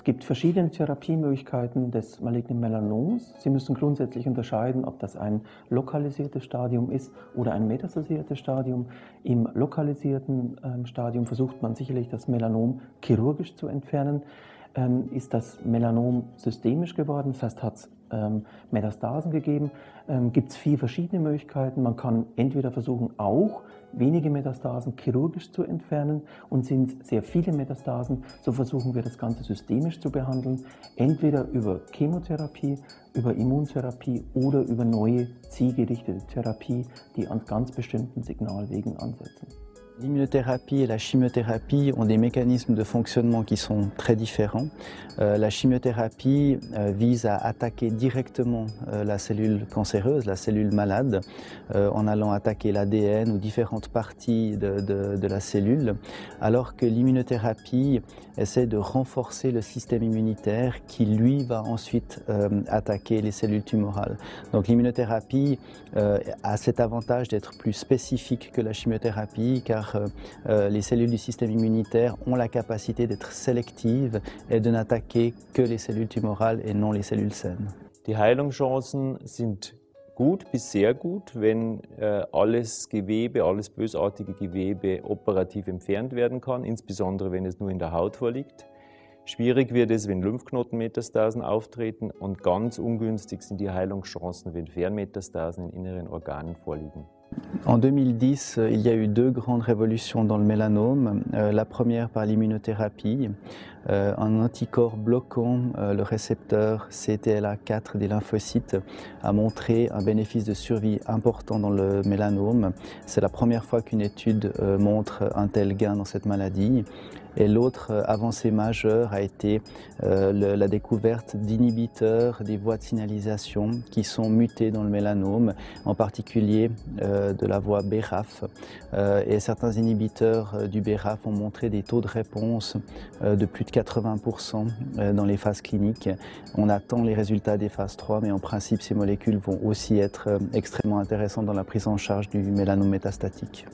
Es gibt verschiedene Therapiemöglichkeiten des malignen Melanoms. Sie müssen grundsätzlich unterscheiden, ob das ein lokalisiertes Stadium ist oder ein metastasiertes Stadium. Im lokalisierten ähm, Stadium versucht man sicherlich das Melanom chirurgisch zu entfernen. Ähm, ist das Melanom systemisch geworden, heißt hat es ähm, Metastasen gegeben, ähm, gibt es vier verschiedene Möglichkeiten. Man kann entweder versuchen, auch wenige Metastasen chirurgisch zu entfernen und sind sehr viele Metastasen, so versuchen wir das Ganze systemisch zu behandeln, entweder über Chemotherapie, über Immuntherapie oder über neue zielgerichtete Therapie, die an ganz bestimmten Signalwegen ansetzen. L'immunothérapie et la chimiothérapie ont des mécanismes de fonctionnement qui sont très différents. Euh, la chimiothérapie euh, vise à attaquer directement euh, la cellule cancéreuse, la cellule malade, en allant attaquer l'ADN ou différentes parties de, de, la cellule, alors que l'immunothérapie essaie de renforcer le système immunitaire qui, lui, va ensuite attaquer les cellules tumorales. Donc l'immunothérapie a cet avantage d'être plus spécifique que la chimiothérapie, car euh, les cellules du système immunitaire ont la capacité d'être sélectives et de n'attaquer que les cellules tumorales et non les cellules saines. Die Heilungschancen sind gut bis sehr gut, wenn äh, alles Gewebe, alles bösartige Gewebe operativ entfernt werden kann, insbesondere wenn es nur in der Haut vorliegt. Schwierig wird es, wenn Lymphknotenmetastasen auftreten und ganz ungünstig sind die Heilungschancen, wenn Fernmetastasen in inneren Organen vorliegen. En 2010, euh, il y a eu deux grandes révolutions dans le mélanome. Euh, la première par l'immunothérapie. Euh, un anticorps bloquant le récepteur CTLA4 des lymphocytes a montré un bénéfice de survie important dans le mélanome. C'est la première fois qu'une étude montre un tel gain dans cette maladie. Et l'autre euh, avancée majeure a été euh, la découverte d'inhibiteurs des voies de signalisation qui sont mutés dans le mélanome, en particulier euh, de la voie BRAF. Et certains inhibiteurs du BRAF ont montré des taux de réponse de plus de 80% dans les phases cliniques. On attend les résultats des phases 3, mais en principe, ces molécules vont aussi être extrêmement intéressantes dans la prise en charge du mélanome métastatique.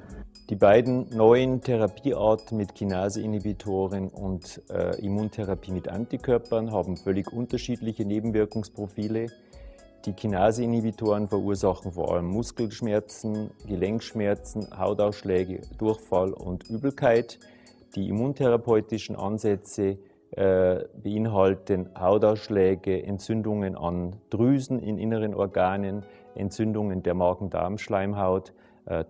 Die beiden neuen Therapiearten mit Kinase-Inhibitoren und äh, Immuntherapie mit Antikörpern haben völlig unterschiedliche Nebenwirkungsprofile. Die Kinase-Inhibitoren verursachen vor allem Muskelschmerzen, Gelenkschmerzen, Hautausschläge, Durchfall und Übelkeit. Die immuntherapeutischen Ansätze äh, beinhalten Hautausschläge, Entzündungen an Drüsen in inneren Organen, Entzündungen der Magen-Darm-Schleimhaut,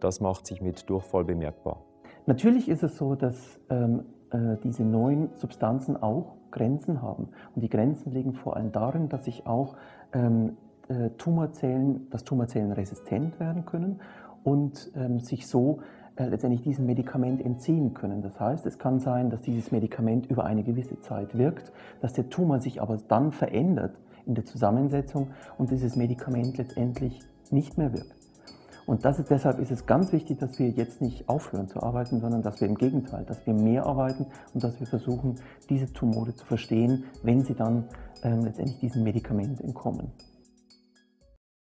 das macht sich mit Durchfall bemerkbar. Natürlich ist es so, dass ähm, äh, diese neuen Substanzen auch Grenzen haben. Und die Grenzen liegen vor allem darin, dass sich auch ähm, äh, Tumorzellen, dass Tumorzellen resistent werden können und ähm, sich so äh, letztendlich diesem Medikament entziehen können. Das heißt, es kann sein, dass dieses Medikament über eine gewisse Zeit wirkt, dass der Tumor sich aber dann verändert in der Zusammensetzung und dieses Medikament letztendlich nicht mehr wirkt. Und ist, deshalb ist es ganz wichtig, dass wir jetzt nicht aufhören zu arbeiten, sondern dass wir im Gegenteil, dass wir mehr arbeiten und dass wir versuchen, diese Tumore zu verstehen, wenn sie dann ähm, letztendlich diesem Medikament entkommen.